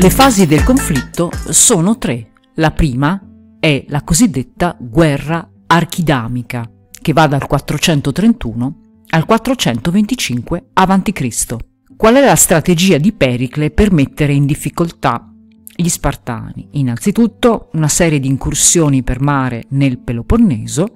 Le fasi del conflitto sono tre. La prima è la cosiddetta guerra archidamica, che va dal 431 al 425 a.C. Qual è la strategia di Pericle per mettere in difficoltà gli Spartani? Innanzitutto una serie di incursioni per mare nel Peloponneso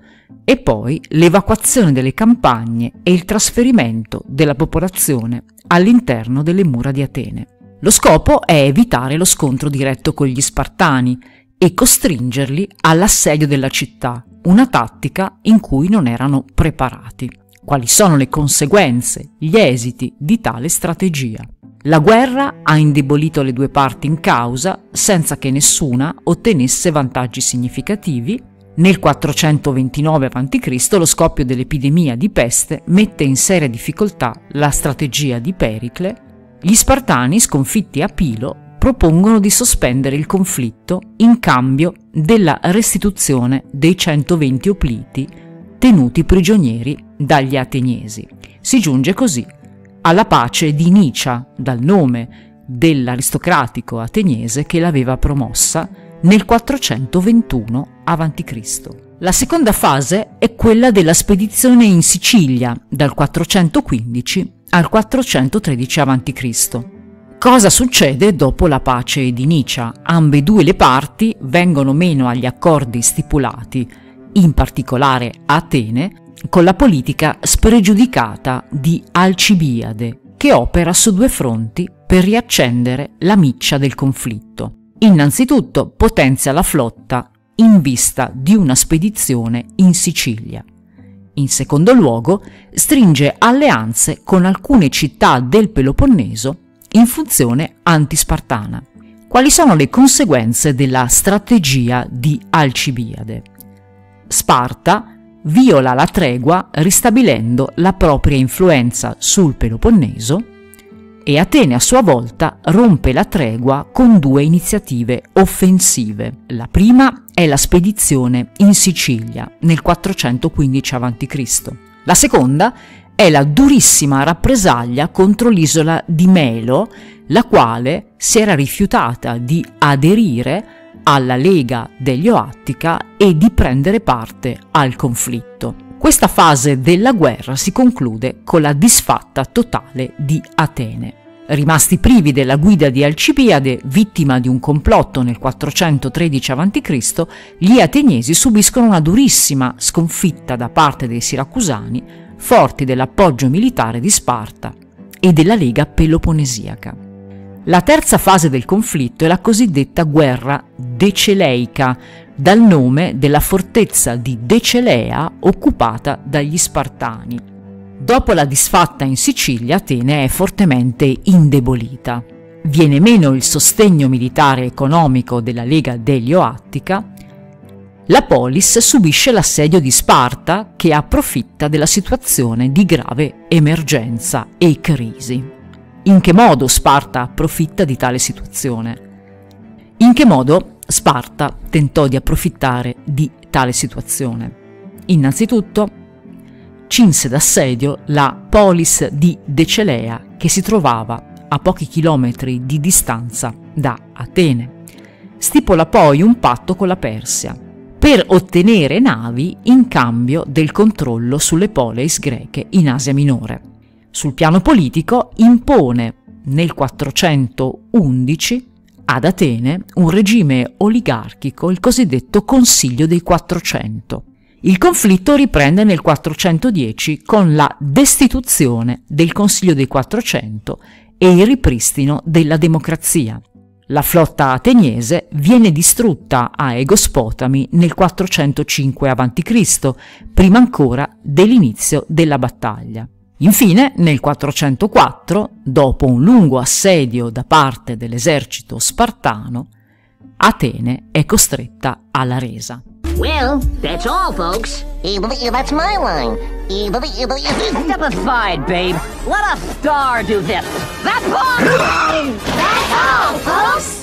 e poi l'evacuazione delle campagne e il trasferimento della popolazione all'interno delle mura di Atene. Lo scopo è evitare lo scontro diretto con gli Spartani e costringerli all'assedio della città, una tattica in cui non erano preparati. Quali sono le conseguenze, gli esiti di tale strategia? La guerra ha indebolito le due parti in causa senza che nessuna ottenesse vantaggi significativi. Nel 429 a.C. lo scoppio dell'epidemia di peste mette in seria difficoltà la strategia di Pericle gli Spartani, sconfitti a Pilo, propongono di sospendere il conflitto in cambio della restituzione dei 120 opliti tenuti prigionieri dagli ateniesi. Si giunge così alla pace di Nicia, dal nome dell'aristocratico ateniese che l'aveva promossa nel 421 a.C. La seconda fase è quella della spedizione in Sicilia, dal 415 al 413 a.C. Cosa succede dopo la pace di Nicia? Ambedue le parti vengono meno agli accordi stipulati, in particolare Atene, con la politica spregiudicata di Alcibiade, che opera su due fronti per riaccendere la miccia del conflitto. Innanzitutto potenzia la flotta in vista di una spedizione in Sicilia. In secondo luogo, stringe alleanze con alcune città del Peloponneso in funzione antispartana. Quali sono le conseguenze della strategia di Alcibiade? Sparta viola la tregua ristabilendo la propria influenza sul Peloponneso e Atene a sua volta rompe la tregua con due iniziative offensive. La prima è la spedizione in Sicilia nel 415 a.C. La seconda è la durissima rappresaglia contro l'isola di Melo, la quale si era rifiutata di aderire alla Lega degli Oattica e di prendere parte al conflitto. Questa fase della guerra si conclude con la disfatta totale di Atene. Rimasti privi della guida di Alcibiade, vittima di un complotto nel 413 a.C., gli ateniesi subiscono una durissima sconfitta da parte dei siracusani, forti dell'appoggio militare di Sparta e della Lega Peloponnesiaca. La terza fase del conflitto è la cosiddetta guerra deceleica, dal nome della fortezza di Decelea occupata dagli Spartani. Dopo la disfatta in Sicilia, Atene è fortemente indebolita. Viene meno il sostegno militare e economico della Lega Delio-Attica. La polis subisce l'assedio di Sparta che approfitta della situazione di grave emergenza e crisi. In che modo Sparta approfitta di tale situazione? In che modo Sparta tentò di approfittare di tale situazione? Innanzitutto, cinse d'assedio la polis di Decelea che si trovava a pochi chilometri di distanza da Atene. Stipola poi un patto con la Persia per ottenere navi in cambio del controllo sulle poleis greche in Asia Minore. Sul piano politico impone nel 411 ad Atene un regime oligarchico, il cosiddetto Consiglio dei 400. Il conflitto riprende nel 410 con la destituzione del Consiglio dei 400 e il ripristino della democrazia. La flotta ateniese viene distrutta a Egospotami nel 405 a.C., prima ancora dell'inizio della battaglia. Infine, nel 404, dopo un lungo assedio da parte dell'esercito spartano, Atene è costretta alla resa. Well, that's all, folks. That's my line. Step aside, babe. Let a star do this. That's all! That's all, folks.